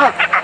Oh.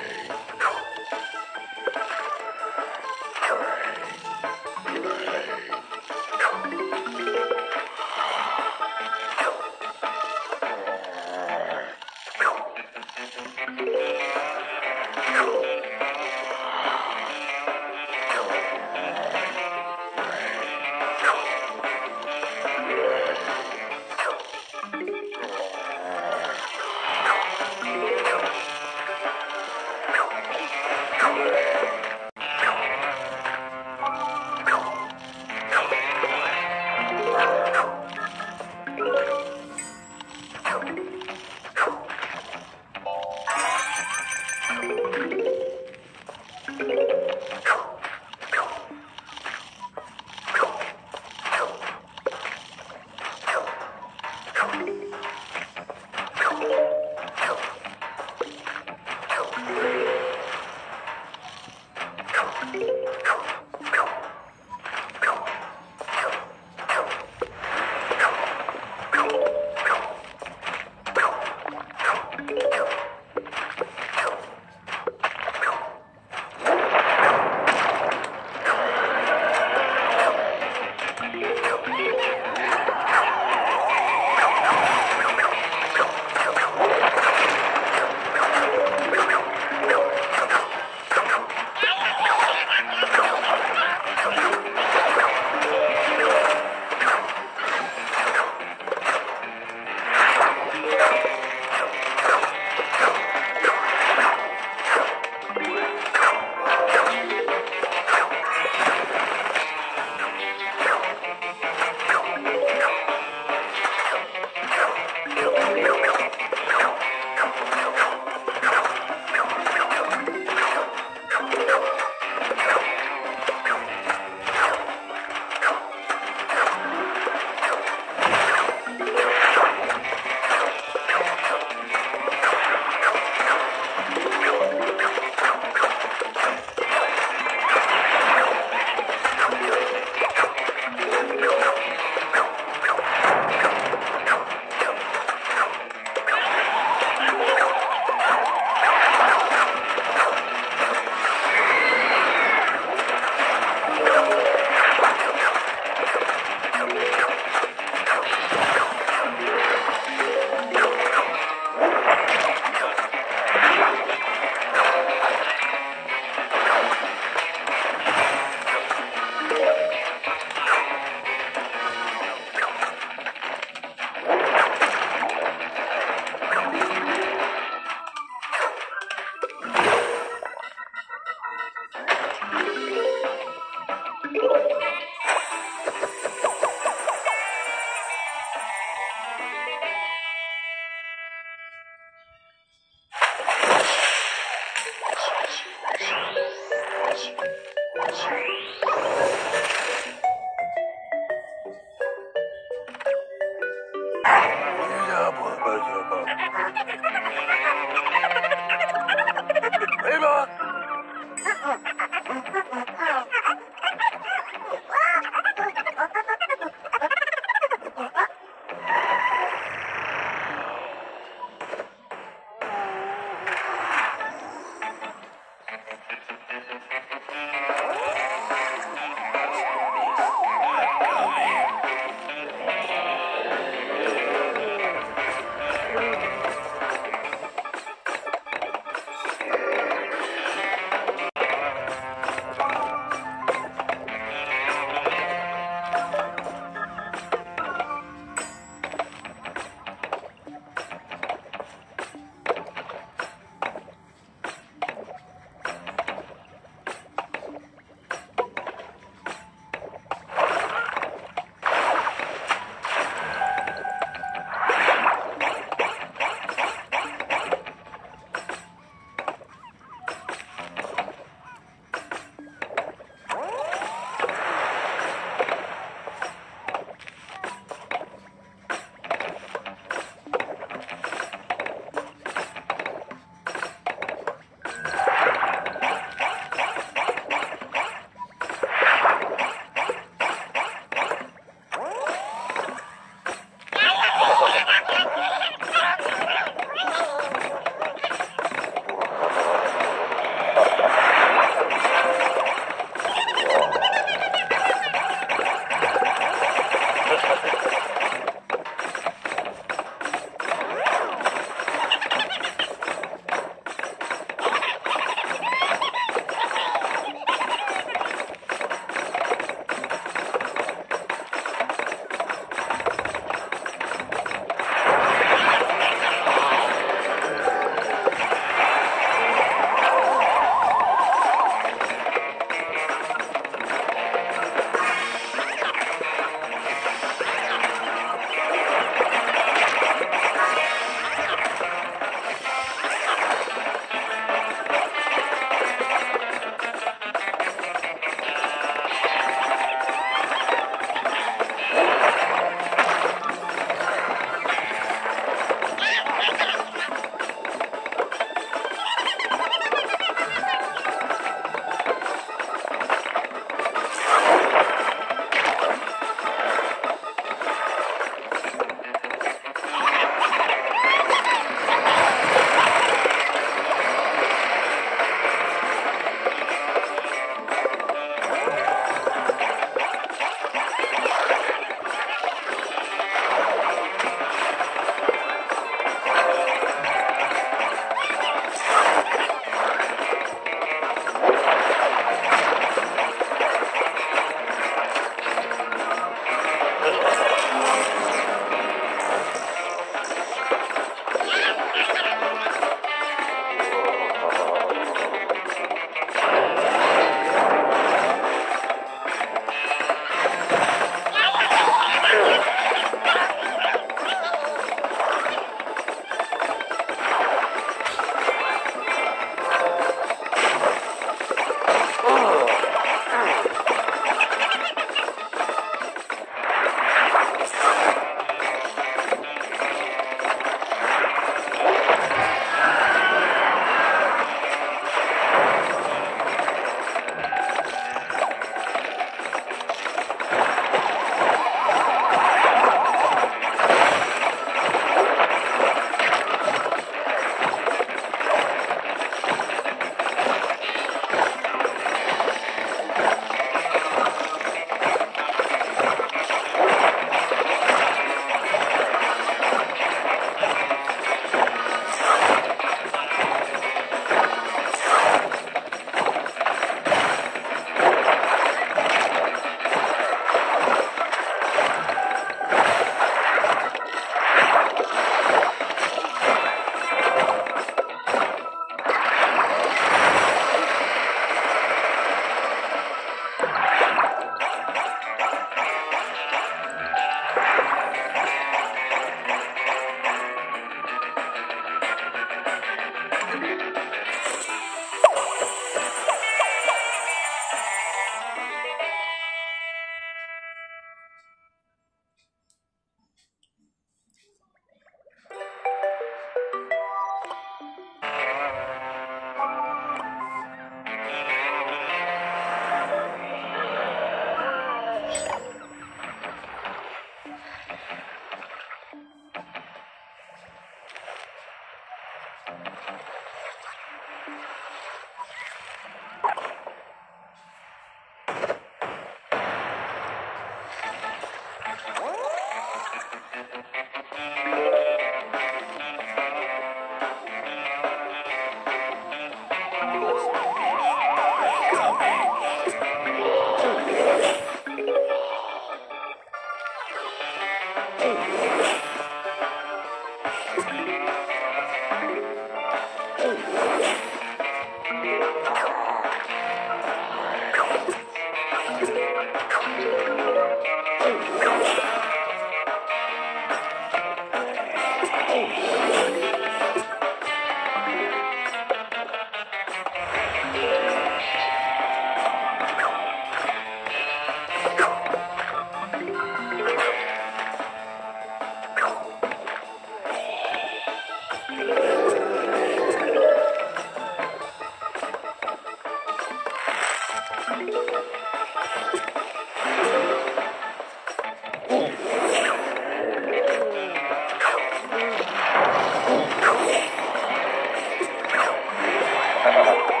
ha ha ha.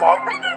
fuck?